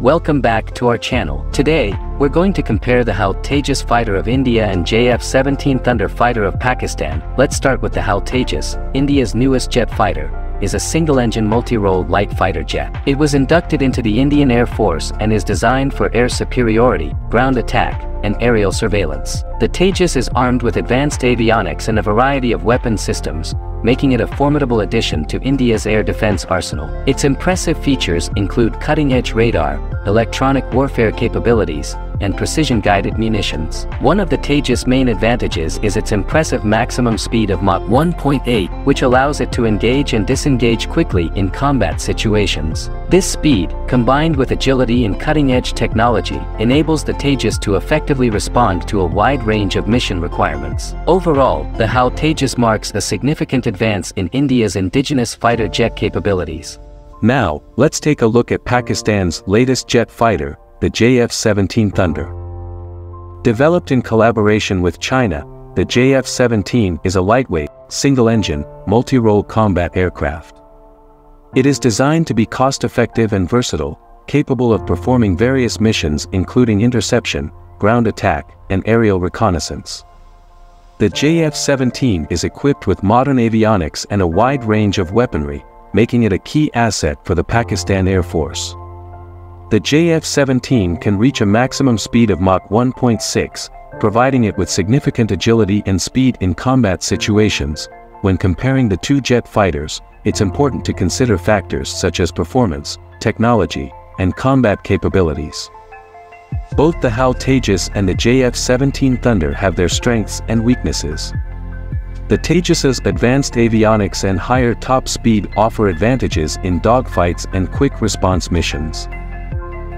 Welcome back to our channel. Today, we're going to compare the HAL Tejas fighter of India and JF-17 Thunder fighter of Pakistan. Let's start with the HAL Tejas, India's newest jet fighter is a single-engine multi-role light fighter jet. It was inducted into the Indian Air Force and is designed for air superiority, ground attack, and aerial surveillance. The Tejas is armed with advanced avionics and a variety of weapon systems, making it a formidable addition to India's air defense arsenal. Its impressive features include cutting-edge radar, electronic warfare capabilities, and precision-guided munitions. One of the Tejas' main advantages is its impressive maximum speed of Mach 1.8, which allows it to engage and disengage quickly in combat situations. This speed, combined with agility and cutting-edge technology, enables the Tejas to effectively respond to a wide range of mission requirements. Overall, the HAL Tejas marks a significant advance in India's indigenous fighter jet capabilities. Now, let's take a look at Pakistan's latest jet fighter, the JF-17 Thunder. Developed in collaboration with China, the JF-17 is a lightweight, single-engine, multi-role combat aircraft. It is designed to be cost-effective and versatile, capable of performing various missions including interception, ground attack, and aerial reconnaissance. The JF-17 is equipped with modern avionics and a wide range of weaponry, making it a key asset for the Pakistan Air Force. The JF-17 can reach a maximum speed of Mach 1.6, providing it with significant agility and speed in combat situations. When comparing the two jet fighters, it's important to consider factors such as performance, technology, and combat capabilities. Both the HAL Tejas and the JF-17 Thunder have their strengths and weaknesses. The Tejas's advanced avionics and higher top speed offer advantages in dogfights and quick response missions.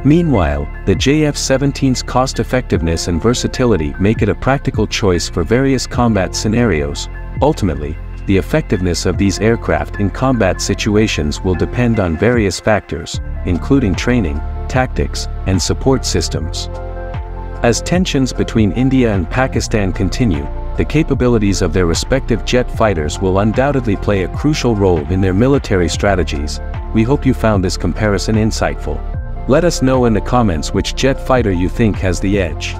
Meanwhile, the JF-17's cost-effectiveness and versatility make it a practical choice for various combat scenarios. Ultimately, the effectiveness of these aircraft in combat situations will depend on various factors, including training, tactics, and support systems. As tensions between India and Pakistan continue, the capabilities of their respective jet fighters will undoubtedly play a crucial role in their military strategies. We hope you found this comparison insightful. Let us know in the comments which jet fighter you think has the edge.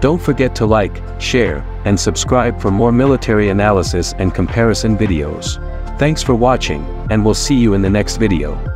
Don't forget to like, share, and subscribe for more military analysis and comparison videos. Thanks for watching, and we'll see you in the next video.